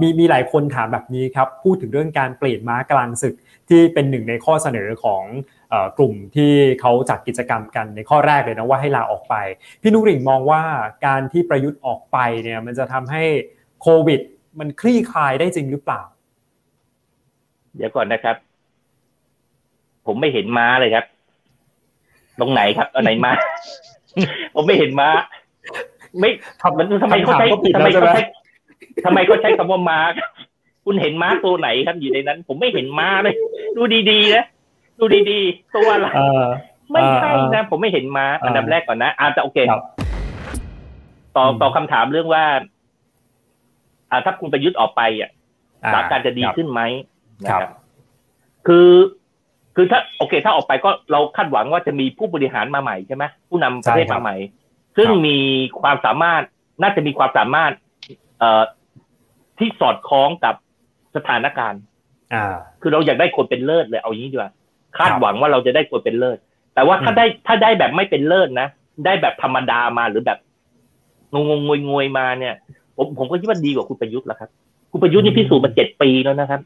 มีมีหลายคนถามแบบนี้ครับพูดถึงเรื่องการเปลี่ยนม้ากลางศึกที่เป็นหนึ่งในข้อเสนอของกลุ่มที่เขาจัดกิจกรรมกันในข้อแรกเลยนะว่าให้ลาออกไป พี่นุกริ่งมองว่าการที่ประยุทธ์ออกไปเนี่ยมันจะทำให้โควิด มันคลี่คลายได้จริงหรือเปล่า เดี๋ยวก่อนนะครับ ผมไม่เห็นม้าเลยครับ ตรงไหนครับอันไหนม้า ผมไม่เห็นม้า ไม่ทำมันทำไมเขาใช้ทำไมเขาใช้ ทำไมเขาใช้คำว่าม้าคุณเห็นม้าตัวไหนครับอยู่ในนั้น ผมไม่เห็นม้าเลย ดูดีๆนะดูดีๆ ตัวอะไรไม่ใช่นะ ผมไม่เห็นม้าอันดับแรกก่อนนะอาจจะโอเคต่อต่อคำถามเรื่องว่า อ่าถ้าคุณประยุทธ์ออกไปอะสถานการณ์จะดีขึ้นไหมนะครับ คือคือถ้าโอเค ถ้าออกไปก็เราคาดหวังว่าจะมีผู้บริหารมาใหม่ใช่ไหมผู้นำประเทศมาใหม่ ซึ่งมีความสามารถน่าจะมีความสามารถ เอ่อ ที่สอดคล้องกับสถานการณ์อ่า คือเราอยากได้คนเป็นเลิศเลยเอาอย่างนี้ดีกว่าคาดหวังว่าเราจะได้คนเป็นเลิศ แต่ว่าถ้าได้ถ้าได้แบบไม่เป็นเลิศนะได้แบบธรรมดามาหรือแบบงงงงวยมาเนี่ย ผมผมก็คิดว่าดีกว่าคุณประยุทธ์แล้วครับคุณประยุทธ์นี่พิสูจน์มาเจ็ดปีแล้วนะครับ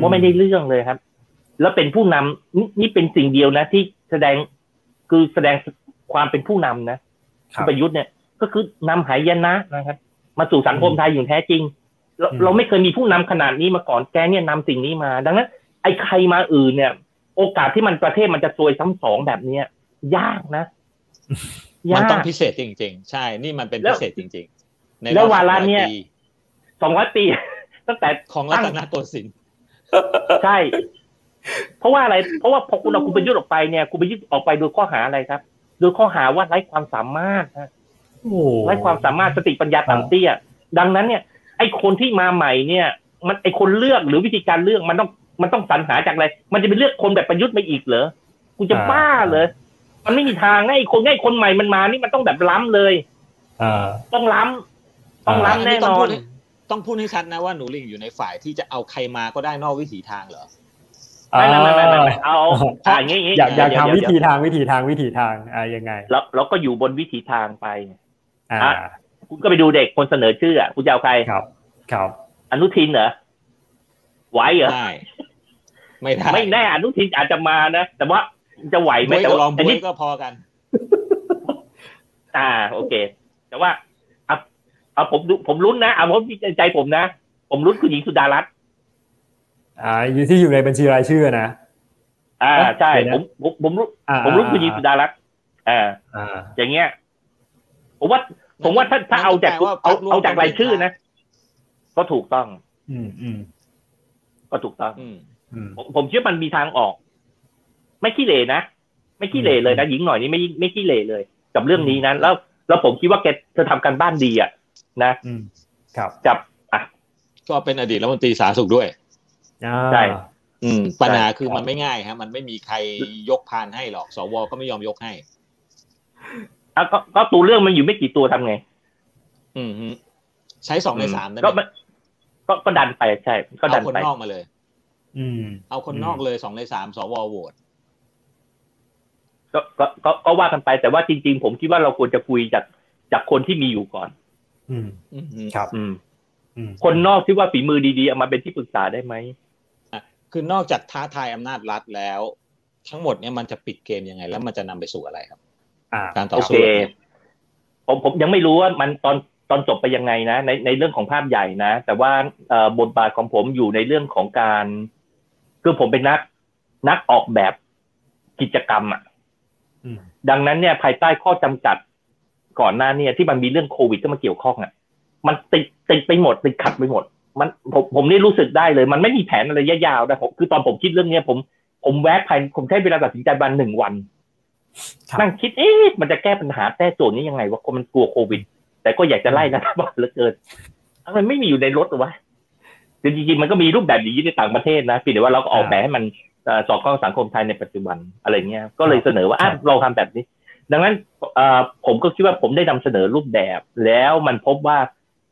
ว่าไม่ได้เรื่องเลยครับ แล้วเป็นผู้นำนี่นี่เป็นสิ่งเดียวนะ ที่แสดงคือแสดงความเป็นผู้นำนะคุณประยุทธ์เนี่ย ก็คือนำหายนะนะครับ มาสู่สังคมไทยอย่างแท้จริง เราเราไม่เคยมีผู้นำขนาดนี้มาก่อนแกเนี่ยนำสิ่งนี้มา ดังนั้น ไอ้ใครมาอื่นเนี่ย โอกาสที่มันประเทศมันจะซวยซ้ำสองแบบเนี้ยยากนะมันต้องพิเศษจริง ๆ ใช่ นี่มันเป็นพิเศษจริง ๆ ในแล้ววาระเนี้ยสองร้อยปี ตั้งแต่ของรัตนโกสินทร์ใช่ เพราะว่าอะไร เพราะว่าพอคุณเอาคุณไปยึดออกไปเนี่ยคุณไปยึดออกไปโดยข้อหาอะไรครับโดยข้อหาว่าไร้ความสามารถนะไร้ความสามารถสติปัญญาต่ำเตี้ยดังนั้นเนี่ย ไอ้คนที่มาใหม่เนี่ย มันไอ้คนเลือกหรือวิธีการเลือกมันต้องมันต้องสรรหาจากอะไร มันจะไปเลือกคนแบบประยุทธ์มาอีกเหรอกูจะบ้าเลยมันไม่มีทางไงคนง่ายคนใหม่มันมานี่มันต้องแบบล้ำเลยอต้องล้ำต้องล้ำแน่นอน ต้องพูดให้ชัดนะว่าหนูลิงอยู่ในฝ่ายที่จะเอาใครมาก็ได้นอกวิถีทางเหรอไม่ไม่ไม่ไม่เอาอย่างนี้อยากอยากทำวิธีทางวิธีทางวิธีทางอ่ายังไง แล้วเราก็อยู่บนวิถีทางไปอ่า คุณก็ไปดูเด็กคนเสนอชื่ออะคุณจะเอาใครครับ ครับ อนุทินเหรอไหวเหรอไม่ได้ไม่แน่อนุทินอาจจะมานะ แต่ว่าจะไหวไหมแต่ว่าอันนี้ก็พอกัน อ่า โอเค แต่ว่าเอาเอาผมดูผมลุ้นนะเอาผมใจผมนะ ผมลุ้นคุณหญิงสุดารัตน์อ่าอยู่ที่อยู่ในบัญชีรายชื่อนะอ่าใช่ผมผมผมรู้ผมรู้คุณหญิงสุดารัตน์อ่า อย่างเงี้ยผมว่า ผมว่าถ้าถ้าเอาจากเอาเอาจากรายชื่อนะ ก็ถูกต้อง อืมอืมก็ถูกต้องผมผมเชื่อมันมีทางออก ไม่ขี้เหร่นะไม่ขี้เหร่เลยนะหญิงหน่อยนี่ไม่ไม่ขี้เหร่เลย กับเรื่องนี้นั้นแล้ว แล้วผมคิดว่าแกเธอทำการบ้านดีอะ นะครับจับอะก็เป็นอดีตรัฐมนตรีสาธารณสุขด้วยใช่อืมปัญหาคือมันไม่ง่ายฮะ มันไม่มีใครยกพานให้หรอก สวก็ไม่ยอมยกให้ อะก็ก็ตัวเรื่องมันอยู่ไม่กี่ตัวทำไง อืมใช้สองในสามก็ก็ก็ดันไปใช่ ก็ดันไปคนนอกมาเลย อืม เอาคนนอกเลยสองในสามสวโหวตก็ก็ก็ก็ว่ากันไปแต่ว่าจริง ๆ ผมคิดว่าเราควรจะคุยจากจากคนที่มีอยู่ก่อน อืมครับ อืมคนนอกที่ว่าฝีมือดีๆเอามาเป็นที่ปรึกษาได้ไหมอะคือนอกจากท้าทายอำนาจรัฐแล้ว ทั้งหมดเนี่ยมันจะปิดเกมยังไง แล้วมันจะนำไปสู่อะไรครับอ่า การต่อสู้ผมผมยังไม่รู้ว่ามันตอนตอนจบไปยังไงนะในในเรื่องของภาพใหญ่นะ แต่ว่าบทบาทของผมอยู่ในเรื่องของการ คือผมเป็นนัก นักออกแบบกิจกรรมอะดังนั้นเนี่ยภายใต้ข้อจำกัดก่อนหน้าเนี่ยที่มันมีเรื่องโควิดเข้ามาเกี่ยวข้องอะ มันติดติดไปหมดติดขัดไปหมด มันผมผมนี่รู้สึกได้เลย มันไม่มีแผนอะไรยาวๆนะผมคือตอนผมคิดเรื่องเนี้ยผมผมแวะภายผมใช้เวลาตัดสินใจวันหนึ่งวัน นั่งคิดเอ๊ะมันจะแก้ปัญหาแก้โจทย์นี้ยังไงวะคนมันกลัวโควิด แต่ก็อยากจะไล่นะบอกเหลือเกินมันไม่มีอยู่ในรถหรอวะจริงๆมันก็มีรูปแบบอย่างนี้ในต่างประเทศนะเพียงแต่ว่าเราก็ออกแบบให้มันสอดคล้องสังคมไทยในปัจจุบันอะไรเงี้ย ก็เลยเสนอว่าเราทำแบบนี้ ดังนั้นผมก็คิดว่าผมได้นำเสนอรูปแบบ แล้วมันพบว่า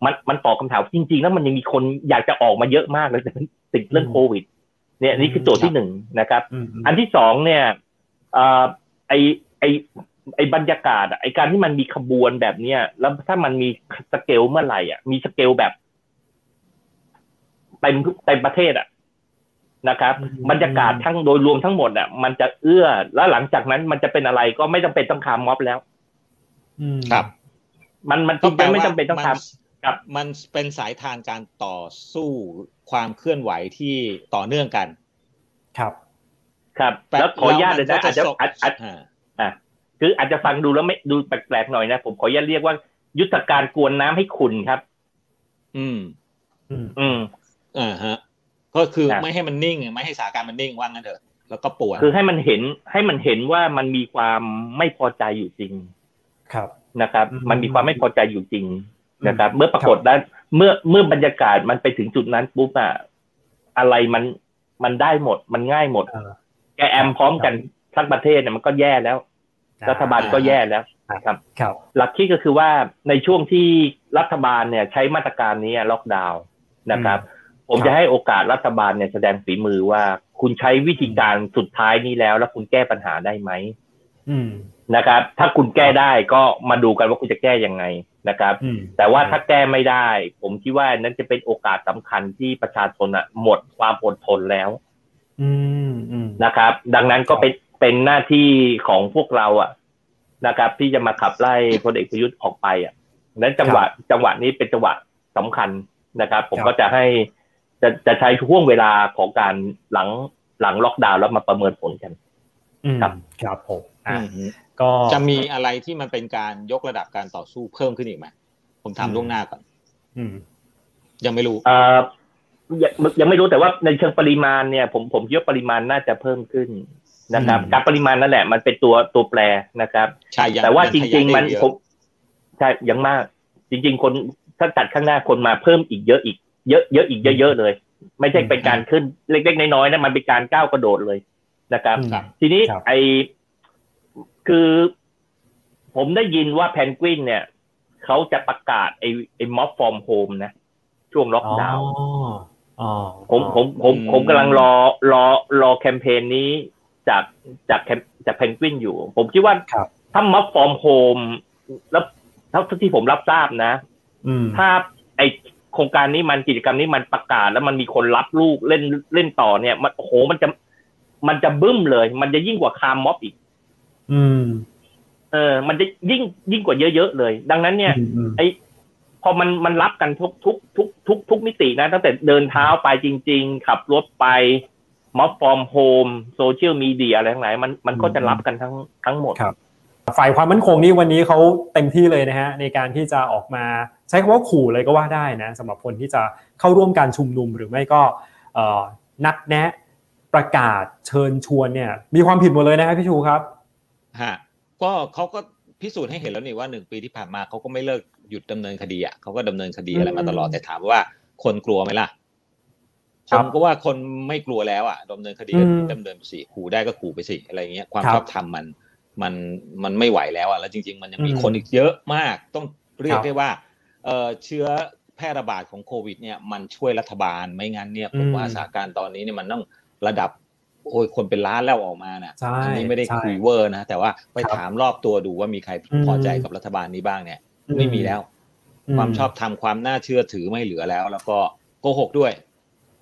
มันมันตอบคาถามจริง ๆ แล้วมันยังมีคนอยากจะออกมาเยอะมากเลยแต่ติดเรื่องโควิด เนี่ยนี่คือโจทย์ที่หนึ่งนะครับ อันที่สองเนี่ย ไอไอไอ้บรรยากาศไอ้การที่มันมีขบวนแบบเนี้ยแล้วถ้ามันมีสเกลเมื่อไหร่อะ มีสเกลแบบเต็มเต็มประเทศอะนะครับอืมบรรยากาศทั้งโดยรวมทั้งหมดอะ มันจะเอื้อ แล้วหลังจากนั้นมันจะเป็นอะไรก็ไม่จำเป็นต้องคามม็อบแล้วอืมครับ มันมันจก็ริงแปลๆไม่ว่าจำเป็นต้องมันทำครับมันเป็นสายทางการต่อสู้ความเคลื่อนไหวที่ต่อเนื่องกัน ครับ ครับ แล้วขออนุญาตเลยนะอาจจะส่งอาจอาจอ่าอะคืออาจจะฟังดูแล้วไม่ดูแปลกๆหน่อยนะ ผมขออนุญาตเรียกว่ายุทธการกวนน้ำให้ขุนครับ อืม อืมอืมอ่าฮะ ก็คือครับไม่ให้มันนิ่ง ไม่ให้สถานการณ์มันนิ่งว่างั้นเถอะ แล้วก็ปวดคือให้มันเห็นให้มันเห็นว่ามันมีความไม่พอใจอยู่จริง ครับนะครับอืมมันมีความไม่พอใจอยู่จริงนะครับ เมื่อปรากฏได้เมื่อเมื่อบรรยากาศมันไปถึงจุดนั้นปุ๊บอะอะไรมันมันได้หมด มันง่ายหมดเออ แกแอมพร้อมกันทั้งประเทศเนี่ยมันก็แย่แล้ว รัฐบาลก็แย่แล้วนะครับครับหลักคิดก็คือว่าในช่วงที่รัฐบาลเนี่ยใช้มาตรการนี้ล็อกดาวน์นะครับ ผมครับจะให้โอกาสรัฐบาลเนี่ยแสดงฝีมือว่าคุณใช้วิธีการสุดท้ายนี้แล้ว แล้วคุณแก้ปัญหาได้ไหมอืมนะครับ ถ้าคุณแก้ได้ก็มาดูกันว่าคุณจะแก้ยังไงนะครับอืมแต่ว่าถ้าแก้ไม่ได้ ผมคิดว่านั้นจะเป็นโอกาสสำคัญที่ประชาชนอะหมดความอดทนแล้ว อืมอืม นะครับ ดังนั้นก็เป็นเป็นหน้าที่ของพวกเราอะนะครับ ที่จะมาขับไล่พลเอกประยุทธ์ออกไปอะนั้นจังหวะจังหวะนี้เป็นจังหวะสำคัญนะครับ ผมก็จะให้จะจะใช้ช่วงเวลาของการหลังหลังล็อกดาวน์แล้วมาประเมินผลกันอืมครับครับผมอะอืมก็จะมีอะไรที่มันเป็นการยกระดับการต่อสู้เพิ่มขึ้นอีกไหมผมถามล่วงหน้าก่อนอืมยังไม่รู้เอ่อ ยังยังไม่รู้แต่ว่าในเชิงปริมาณเนี่ย ผมผมคิดว่าปริมาณน่าจะเพิ่มขึ้นนะครับอืมการปริมาณนั่นแหละ มันเป็นตัวตัวแปรนะครับใช่ยังแต่ว่าจขยริยงได้ๆมันเยอะผมใช่ยังมาก จริง ๆ คนถ้าตัดข้างหน้าคนมาเพิ่มอีกเยอะอีกเยอะเยอะอีกเยอะๆเลย ไม่ใช่เป็นการขึ้นเล็กๆน้อยๆนะมันเป็นการก้าวกระโดดเลยนะครับอืมทีนี้ครับไอคือ ผมได้ยินว่าเพนกวินเนี่ยเขาจะประกาศไอไอ mob from home นะช่วงล็อกดาวน์อ๋ออ๋อ ผมผมผมอืมผมกำลังรอรอรอแคมเปญนี้จากจากแคมจากเพนกวินอยู่ ผมคิดว่าครับถ้า mob from homeแล้วเท่าที่ผมรับทราบนะอืมถ้าไอโครงการนี้มันกิจกรรมนี้มันประกาศ แล้วมันมีคนรับลูกเล่นเล่นต่อเนี่ย มันโอ้โหมันจะมันจะบึ้มเลย มันจะยิ่งกว่าคาร์ม็อบอีก อืม เออ มันจะยิ่งยิ่งกว่าเยอะๆเลย ดังนั้นเนี่ยอืมอืมไอ พอมันมันรับกันทุกทุกทุกทุกทุกมิตินะ ตั้งแต่เดินเท้าไปจริง ๆ ขับรถไป mob from home โซเชียลมีเดียอะไรทั้งหลายมันมันก็จะรับกันทั้งทั้งหมดครับฝ่ายความมั่นคงนี่วันนี้เขาเต็มที่เลยนะฮะในการที่จะออกมาใช้คำว่าขู่เลยก็ว่าได้นะสำหรับคนที่จะเข้าร่วมการชุมนุมหรือไม่ก็เอ่อนัดแนะประกาศเชิญชวนเนี่ยมีความผิดหมดเลยนะฮะพี่ชูครับฮะก็เขาก็ พิสูจน์ให้เห็นแล้วนี่ว่าหนึ่งปีที่ผ่านมาเขาก็ไม่เลิกหยุดดำเนินคดีอะเขาก็ดำเนินคดีอะไรมาตลอดอืมแต่ถามว่าคนกลัวไหมล่ะคผรับมก็ว่าคนไม่กลัวแล้วอะดำเนินคดีก็อืมดำเนินไปสิขู่ได้ก็ขู่ไปสิอะไรเงี้ยความครับชอบธรรมมันมันมันไม่ไหวแล้วอะแล้วจริง ๆ มันยังมีอืมคนอีกเยอะมาก ต้องเรียคกรับได้ว่าเอ่อเชื้อแพร่ระบาดของโควิด เนี่ยมันช่วยรัฐบาลไม่งั้นเนี่ยผมอืมว่าสถานการณ์ตอนนี้เนี่ยมันต้องระดับ โอ้ยคนเป็นล้านแล้วออกมาน่ะใช่อันี้ไม่ได้ใช่คุยเวอร์นะแต่ว่าไปครับถามรอบตัวดูว่ามีใครอืมพอใจกับรัฐบาลนี้บ้างเนี่ย ไม่มีแล้ว ความชอบธรรมความน่าเชื่อถือไม่เหลือแล้ว แล้วก็โกหกด้วย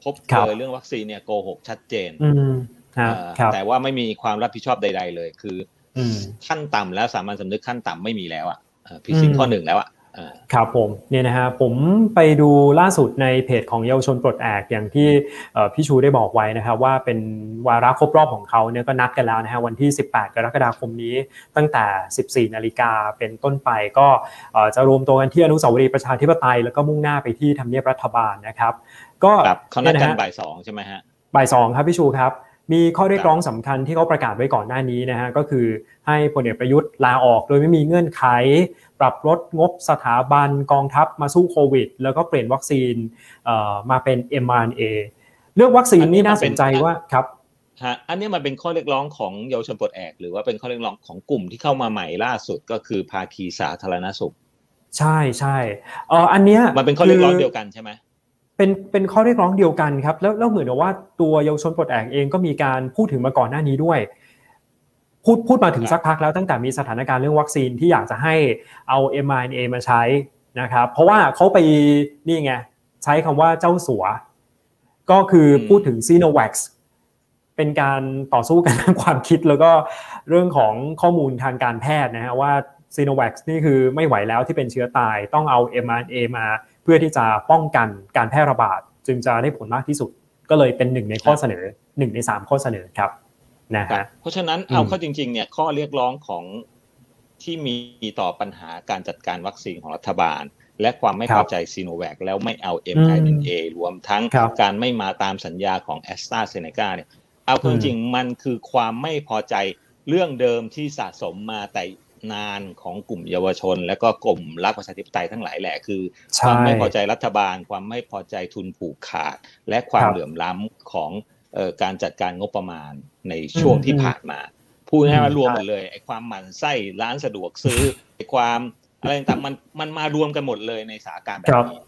พบครับเลยเรื่องวัคซีนเนี่ยโกหกชัดเจนอืมฮะเอ่อครับแต่ว่าไม่มีความรับผิดชอบใด ๆ เลย คือออืมขั้นต่ำแล้วสามัญสำนึกขั้นต่ำไม่มีแล้วอะเอ่อผิดศีลอืมข้อหนึ่งแล้วอะเอ่อ ครับผมเนี่ยนะฮะผมไปดูล่าสุดในเพจของเยาวชนปลดแอกอย่างที่เอ่อพี่ชูได้บอกไว้นะครับว่าเป็นวาระครบรอบของเขาเนี่ยก็นัดกันแล้วนะฮะวันที่ 18 กรกฎาคมนี้ตั้งแต่ 14 นาฬิกาเป็นต้นไปก็เอ่อจะรวมตัวกันที่อนุสาวรีย์ประชาธิปไตยแล้วก็มุ่งหน้าไปที่ทำเนียบรัฐบาลนะครับ ก็ครับเขานัดกันยะฮะบ่ายสองใช่ไหมฮะบ่ายสองครับพี่ชูครับ มีข้อเรียกร้องสำคัญที่เขาประกาศไว้ก่อนหน้านี้นะฮะก็คือให้พลเอกประยุทธ์ลาออกโดยไม่มีเงื่อนไข ปรับลดงบสถาบันกองทัพมาสู้โควิด แล้วก็เปลี่ยนวัคซีนเอ่อมาเป็น mRNA เรื่องวัคซีนนี่น่าสนใจว่าครับฮะอันนี้มันเป็นข้อเรียกร้องของเยาวชนปลดแอกหรือว่าเป็นข้อเรียกร้องของกลุ่มที่เข้ามาใหม่ล่าสุดก็คือภาคีสาธารณสุข ใช่ใช่เอ่ออันเนี้ยมันเป็นข้อเรียกร้องคืเดียวกันใช่ไหม เป็นเป็นข้อเรียกร้องเดียวกันครับแล้วแล้วเหมือนกับว่าตัวเยาวชนปลดแอกเองก็มีการพูดถึงมาก่อนหน้านี้ด้วย พูดพูดมาถึงสักพักแล้วตั้งแต่มีสถานการณ์เรื่องวัคซีนที่อยากจะให้เอา mRNA มาใช้นะครับ เพราะว่าเขาไปนี่ไงใช้คำว่าเจ้าสัว ก็คือพูดถึงซีโนแวคเป็นการต่อสู้กันทางความคิดแล้วก็เรื่องของข้อมูลทางการแพทย์นะฮะว่าซีโนแวคนี่คือไม่ไหวแล้วที่เป็นเชื้อตายต้องเอา mRNA มา เพื่อที่จะป้องกันการแพร่ระบาดจึงจะได้ผลมากที่สุด ก็เลยเป็นหนึ่งในข้อเสนอหนึ่งในสามข้อเสนอครับนะฮะเพราะฉะนั้นเอาเข้าจริงๆเนี่ยข้อเรียกร้องของที่มีต่อปัญหาการจัดการวัคซีนของรัฐบาล และความไม่พอใจซีโนแวคแล้วไม่เอา m อ n a รวมทั้งการไม่มาตามสัญญาของแอสตราเซเนกาเนี่ยเอาจริงๆมันคือความไม่พอใจเรื่องเดิมที่สะสมมาแต่ นานของกลุ่มเยาวชน และก็กลุ่มรักประชาธิปไตยทั้งหลายแหละคือความไม่พอใจรัฐบาล ความไม่พอใจทุนผูกขาด และความเหลื่อมล้ำของการจัดการงบประมาณในช่วงที่ผ่านมาพูดให้มารวมหมดเลยไอ้ความหมั่นไส้ร้านสะดวกซื้อไอ้ความอะไรต่างมันมันมารวมกันหมดเลยในสถานการณ์แบบนี้